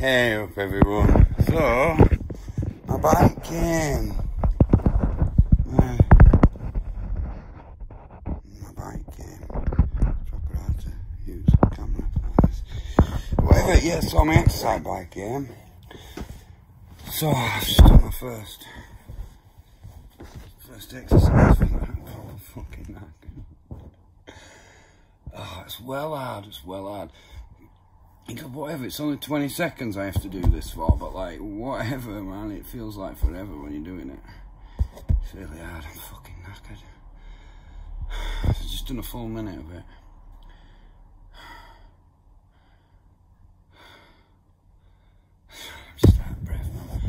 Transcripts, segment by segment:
Hey up everyone. So, my bike came. Uh, my bike came. Proper hard to use the camera for this. Whatever, yeah, so my exercise bike came. So, I've just done my first, first exercise for that proper fucking knack. Oh, it's well hard, it's well hard whatever, it's only 20 seconds I have to do this for, but like, whatever, man, it feels like forever when you're doing it. It's really hard, I'm fucking knackered. I've just done a full minute of it. I'm just out of breath, man.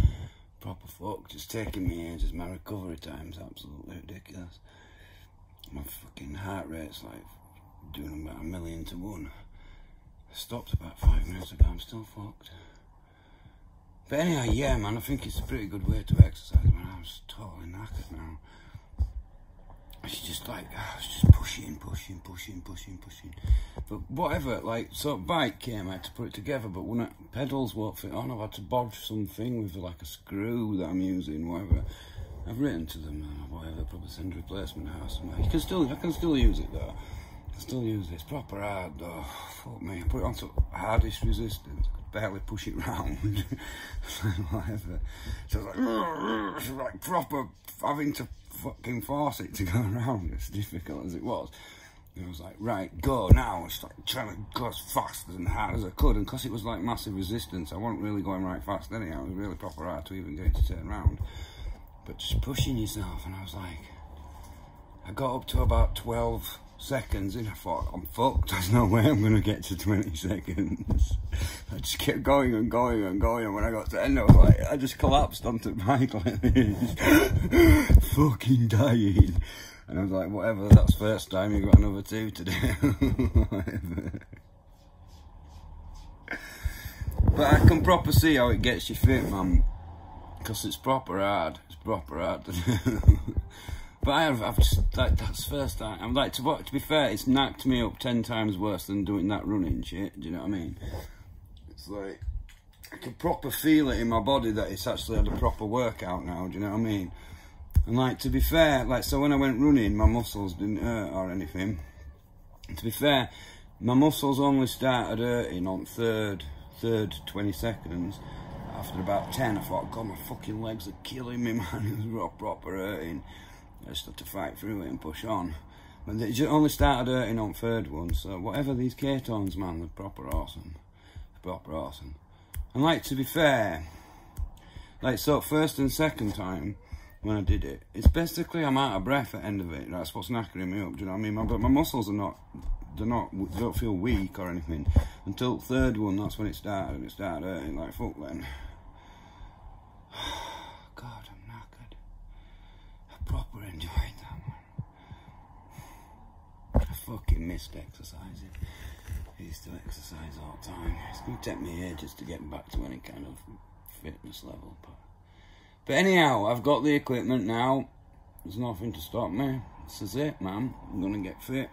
Proper fuck, just taking me ages. My recovery time's absolutely ridiculous. My fucking heart rate's like doing about a million to one. I stopped about five minutes ago, I'm still fucked. But anyhow, yeah, man, I think it's a pretty good way to exercise, man. I'm totally knackered now. It's just like, oh, it's just pushing, pushing, pushing, pushing, pushing. But whatever, like, so bike came, I had to put it together, but when it, pedals won't fit on, I've had to bodge something with like a screw that I'm using, whatever. I've written to them, uh, whatever, probably send a replacement house. You can still, I can still use it though. Still use this proper hard though. Fuck me. I put it onto hardest resistance. Could barely push it round. Whatever. So it's like, it's like proper having to fucking force it to go around as difficult as it was. And I was like, right, go now. It's like trying to go as fast and hard as I could. And because it was like massive resistance, I wasn't really going right fast anyhow. It was really proper hard to even get it to turn around. But just pushing yourself. And I was like, I got up to about 12 seconds and I thought, I'm fucked. There's no way I'm going to get to 20 seconds. I just kept going and going and going. And when I got to the end, I was like, I just collapsed onto the bike like this. Fucking dying. And I was like, whatever, that's first time. You've got another two to do. but I can proper see how it gets you fit, man. Because it's proper hard. It's proper hard. But I have, I've just, like, that's first time. I'm like, to, to be fair, it's knocked me up ten times worse than doing that running shit. Do you know what I mean? It's like, I can proper feel it in my body that it's actually had a proper workout now. Do you know what I mean? And like, to be fair, like, so when I went running, my muscles didn't hurt or anything. To be fair, my muscles only started hurting on third, third 20 seconds. After about 10, I thought, God, my fucking legs are killing me, man. It was proper hurting. I just had to fight through it and push on. But they just only started hurting on third one, so whatever these ketones, man, they're proper awesome. They're proper awesome. And like, to be fair, like, so first and second time, when I did it, it's basically I'm out of breath at the end of it. That's what's knackering me up, do you know what I mean? But my, muscles are not, they're not, they don't feel weak or anything. Until third one, that's when it started, and it started hurting like fuck then. proper enjoyed that one. I missed exercising. I used to exercise all the time. It's going to take me ages to get back to any kind of fitness level. But, but anyhow, I've got the equipment now. There's nothing to stop me. This is it, man. I'm going to get fit.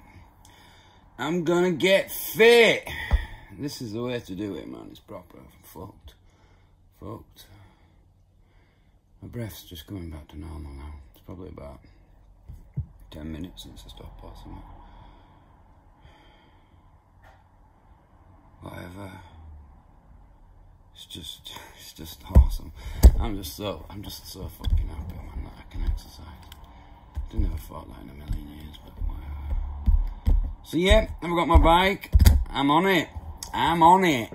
I'm going to get fit. This is the way to do it, man. It's proper. I'm fucked. Fucked. My breath's just going back to normal now It's probably about 10 minutes since I stopped or something. Whatever. It's just, it's just awesome. I'm just so, I'm just so fucking happy, man, that I can exercise. I ever thought that in a million years, but whatever. So yeah, I've got my bike. I'm on it. I'm on it.